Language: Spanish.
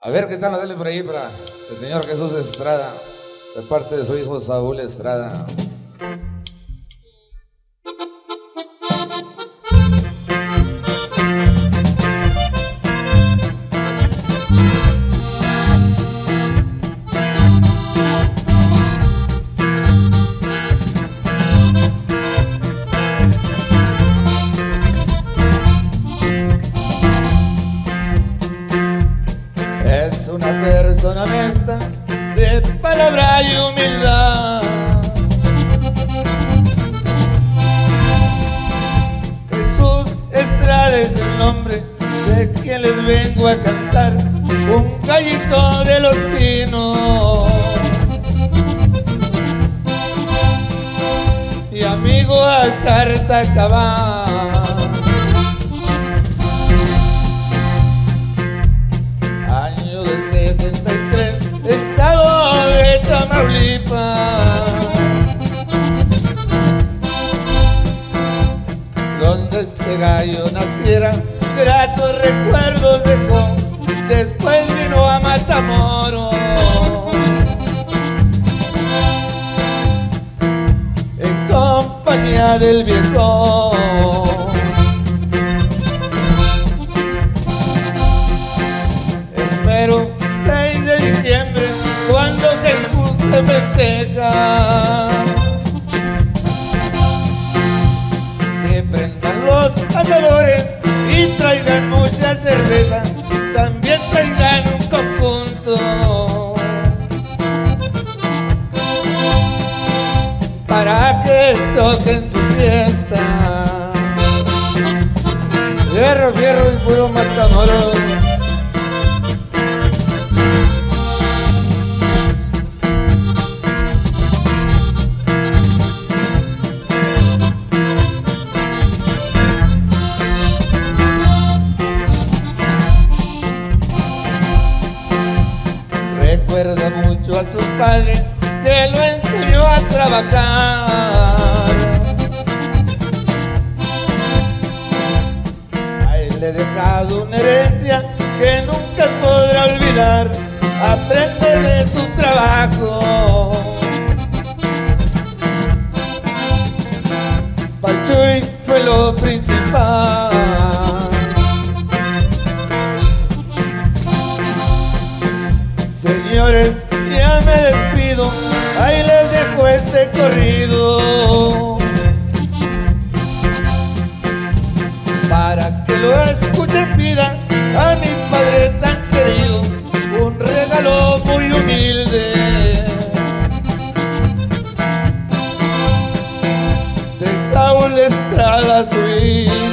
A ver qué están las por ahí para el señor Jesús Estrada, de parte de su hijo Saúl Estrada. Honesta, de palabra y humildad. Jesús Estrada es el nombre de quien les vengo a cantar, un gallito de los pinos. Y amigo a carta cabal. Donde este gallo naciera, gratos recuerdos dejó. Después vino a Matamoros. En compañía del viejo. Traigan mucha cerveza, también traigan un conjunto para que toquen su fiesta. Fierro, fierro y puro matamoros. Padre que lo enseñó a trabajar. A él le he dejado una herencia que nunca podrá olvidar. Aprende de su trabajo. Pachuy fue lo principal. Señores, despido, ahí les dejo este corrido. Para que lo escuchen, pida a mi padre tan querido un regalo muy humilde. De Saúl Estrada, su hijo.